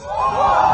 Yes.